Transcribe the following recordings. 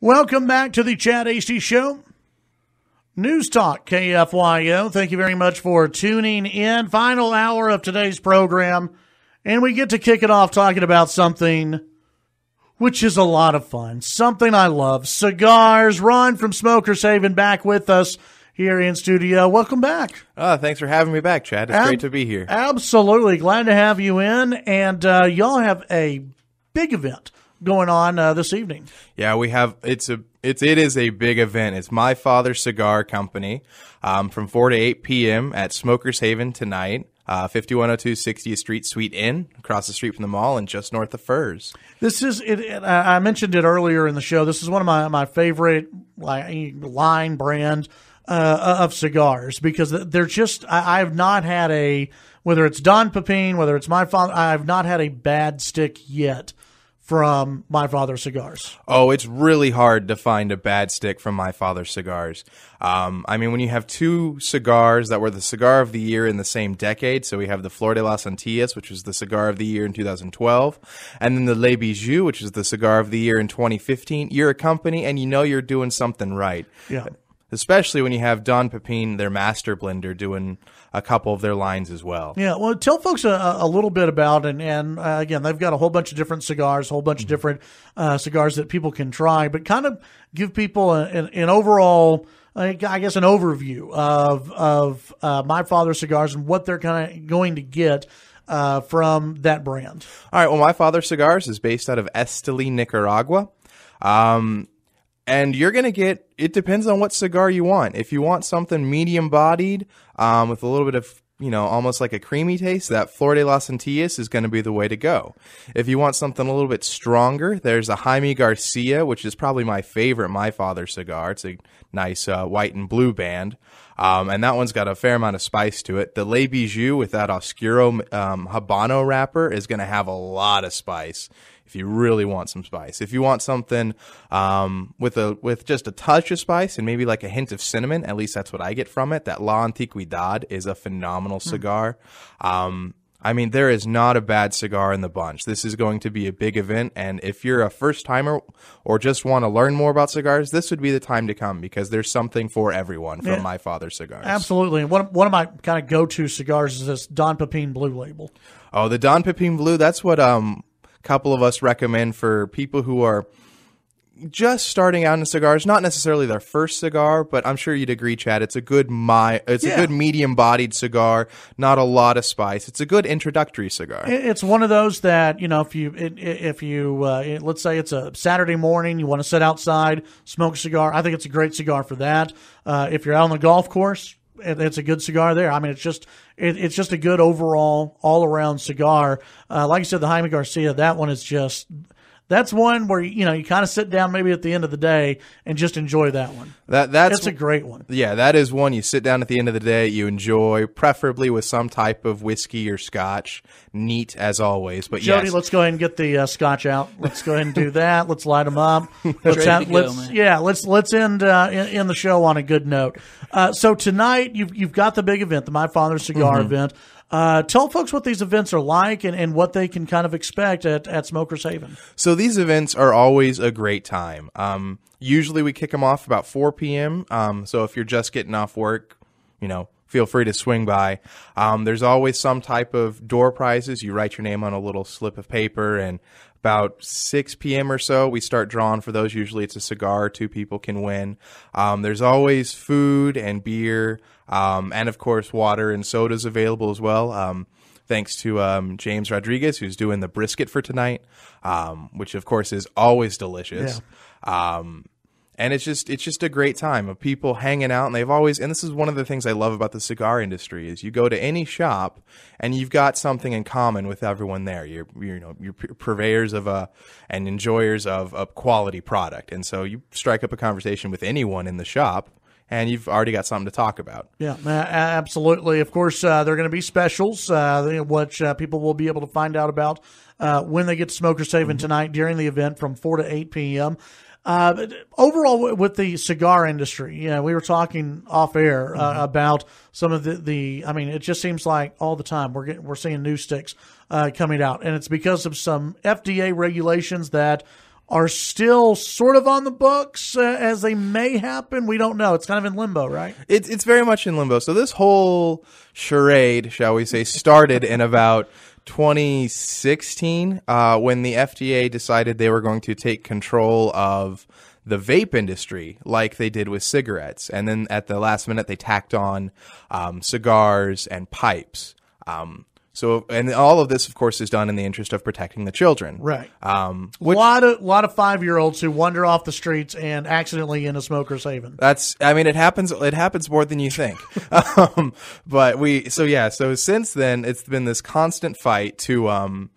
Welcome back to the Chad Hasty Show. News Talk KFYO. Thank you very much for tuning in. Final hour of today's program. And we get to kick it off talking about something which is a lot of fun. Something I love. Cigars. Ron from Smokers Haven back with us here in studio. Welcome back. Oh, thanks for having me back, Chad. It's Ab- great to be here. Absolutely. Glad to have you in. And uh, y'all have a big event going on uh, this evening. Yeah, we have it's a it's it is a big event. It's My Father Cigar Company um, from 4 to 8 p.m. at Smokers Haven tonight. Uh, 5102 60th Street Suite Inn, across the street from the mall and just north of Furr's. This is it, it, I mentioned it earlier in the show. This is one of my my favorite line brand uh, of cigars because they're just I, I've not had a whether it's Don Pepin, whether it's my father, I've not had a bad stick yet from My Father Cigars. Oh, it's really hard to find a bad stick from My Father Cigars. Um, I mean, when you have two cigars that were the cigar of the year in the same decade, so we have the Flor de las Antillas, which was the cigar of the year in 2012, and then the Le Bijou, which is the cigar of the year in 2015, you're a company and you know you're doing something right. Yeah. Especially when you have Don Pepin, their master blender, doing a couple of their lines as well. Yeah, well, tell folks a, a little bit about and and uh, again, they've got a whole bunch of different cigars, a whole bunch of different uh, cigars that people can try, but kind of give people a, an, an overall. I guess an overview of of uh, my father's cigars and what they're kind of going to get uh, from that brand. All right. Well, my father's cigars is based out of Esteli, Nicaragua. Um, and you're going to get it depends on what cigar you want. If you want something medium bodied um, with a little bit of you know almost like a creamy taste that flor de las antillas is going to be the way to go. If you want something a little bit stronger there's a jaime garcia which is probably my favorite my father cigar. It's a nice uh, white and blue band um, and that one's got a fair amount of spice to it. The Le Bijou with that Oscuro um, Habano wrapper is going to have a lot of spice if you really want some spice. If you want something um, with a with just a touch of spice and maybe like a hint of cinnamon, at least that's what I get from it. That La Antigüedad is a phenomenal cigar. Um, I mean, there is not a bad cigar in the bunch. This is going to be a big event, and if you're a first timer or just want to learn more about cigars, this would be the time to come because there's something for everyone from Yeah. My Father's Cigars. Absolutely, and one one of my kind of go to cigars is this Don Pepin Blue Label. Oh, the Don Pepin Blue. That's what um a couple of us recommend for people who are just starting out in cigars. Not necessarily their first cigar, but I'm sure you'd agree, Chad. It's a good my. It's Yeah. a good medium-bodied cigar. Not a lot of spice. It's a good introductory cigar. It's one of those that you know if you if you uh, let's say it's a Saturday morning, you want to sit outside, smoke a cigar. I think it's a great cigar for that. Uh, if you're out on the golf course, it's a good cigar there. I mean, it's just it, it's just a good overall all around cigar. Uh, like I said, the Jaime Garcia, that one is just. That's one where you know you kind of sit down maybe at the end of the day and just enjoy that one. that that's It's a great one. Yeah, that is one you sit down at the end of the day, you enjoy, preferably with some type of whiskey or scotch. Neat as always, but Jody, yes, let's go ahead and get the uh, scotch out. Let's go ahead and do that. Let's light them up. Let's have, go, let's man. yeah, let's let's end uh, in, in the show on a good note. Uh, so tonight you've you've got the big event, the My Father's Cigar Mm-hmm. event. Uh, tell folks what these events are like and, and what they can kind of expect at, at Smokers Haven. So these events are always a great time. Um, usually we kick them off about 4 p.m. Um, so if you're just getting off work, you know, feel free to swing by. Um, there's always some type of door prizes. You write your name on a little slip of paper and about 6 p.m. or so, we start drawing for those. Usually it's a cigar, two people can win. Um, there's always food and beer, um, and of course, water and sodas available as well. Um, thanks to um, James Rodriguez, who's doing the brisket for tonight, um, which of course is always delicious. Um, and it's just it's just a great time of people hanging out, and they've always and this is one of the things I love about the cigar industry is you go to any shop and you've got something in common with everyone there. You're, you're know you're purveyors of a and enjoyers of a quality product, and so you strike up a conversation with anyone in the shop, and you've already got something to talk about. Yeah, absolutely. Of course, uh, there are going to be specials, uh, which uh, people will be able to find out about uh, when they get to Smokers Haven tonight during the event from 4 to 8 p.m. Uh, overall, with the cigar industry, you know, we were talking off air uh, about some of the, the. I mean, it just seems like all the time we're getting we're seeing new sticks uh, coming out, and it's because of some FDA regulations that are still sort of on the books uh, as they may happen. We don't know. It's kind of in limbo, right? It's it's very much in limbo. So this whole charade, shall we say, started in about 2016 uh, when the FDA decided they were going to take control of the vape industry like they did with cigarettes. And then at the last minute, they tacked on um, cigars and pipes. Um, so, and all of this, of course, is done in the interest of protecting the children. Right. Um, A lot of lot of five year olds who wander off the streets and accidentally in a smoker's haven. That's, I mean, it happens, it happens more than you think. um, but we, so yeah, so since then, it's been this constant fight to, um,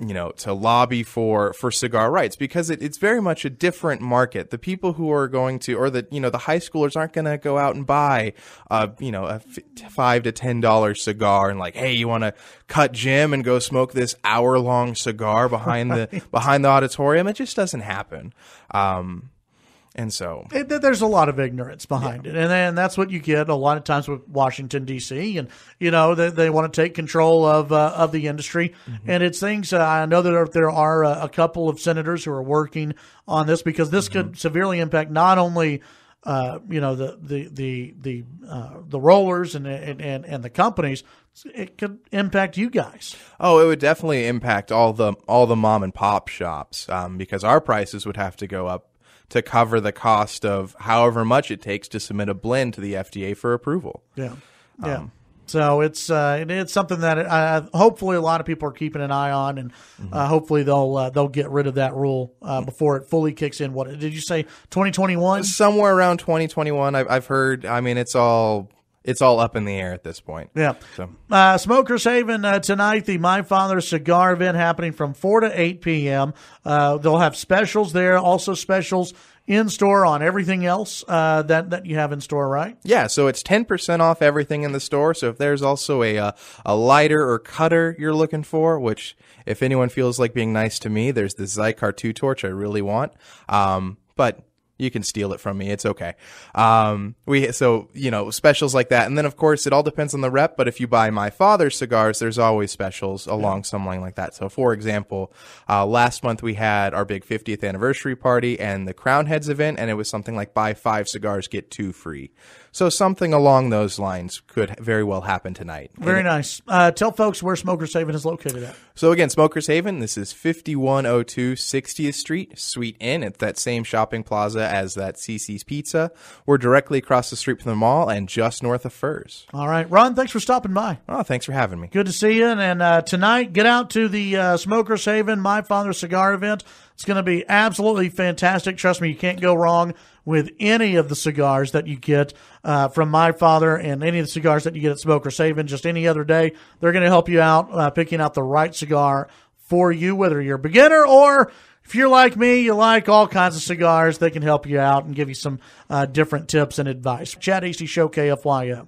you know, to lobby for, for cigar rights because it, it's very much a different market. The people who are going to, or the, you know, the high schoolers aren't going to go out and buy, uh, you know, a f- five to ten dollar cigar and like, hey, you want to cut gym and go smoke this hour long cigar behind the, behind the auditorium? It just doesn't happen. Um, and so, It, there's a lot of ignorance behind it, and then that's what you get a lot of times with Washington D.C. And you know they, they want to take control of uh, of the industry, and it's things. Uh, I know that there, there are a, a couple of senators who are working on this because this could severely impact not only uh, you know the the the the uh, the rollers and, and and and the companies. It could impact you guys. Oh, it would definitely impact all the all the mom and pop shops um, because our prices would have to go up to cover the cost of however much it takes to submit a blend to the FDA for approval. Yeah, yeah. so it's uh, it- it's something that uh, hopefully a lot of people are keeping an eye on, and uh, hopefully they'll uh, they'll get rid of that rule uh, before it fully kicks in. What did you say? Twenty twenty one. Somewhere around 2021, I've, I've heard. I mean, it's all it's all up in the air at this point. Yeah. So Uh, Smokers Haven uh, tonight, the My Father's Cigar event happening from 4 to 8 p.m. Uh, they'll have specials there, also specials in store on everything else uh, that, that you have in store, right? yeah, so it's 10% off everything in the store. So if there's also a uh, a lighter or cutter you're looking for, which if anyone feels like being nice to me, there's the Xikar 2 torch I really want. Um, but you can steal it from me. It's okay. Um, we so you know specials like that, and then of course it all depends on the rep. But if you buy my father's cigars, there's always specials along something like that. So for example, uh, last month we had our big 50th anniversary party and the Crowned Heads event, and it was something like buy five cigars get two free. So something along those lines could very well happen tonight. Very nice. Uh, tell folks where Smokers Haven is located at. So again, Smokers Haven, this is 5102 60th Street, Suite Inn. It's that same shopping plaza as that Cici's Pizza. We're directly across the street from the mall and just north of Furr's. All right. Ron, thanks for stopping by. Oh, thanks for having me. Good to see you. And, uh, tonight, get out to the uh, Smokers Haven My Father's Cigar event. It's going to be absolutely fantastic. Trust me, you can't go wrong with any of the cigars that you get uh, from My Father and any of the cigars that you get at Smokers Haven. Just any other day, they're going to help you out uh, picking out the right cigar for you, whether you're a beginner or if you're like me, you like all kinds of cigars, they can help you out and give you some uh, different tips and advice. Chad Hasty Show KFYO.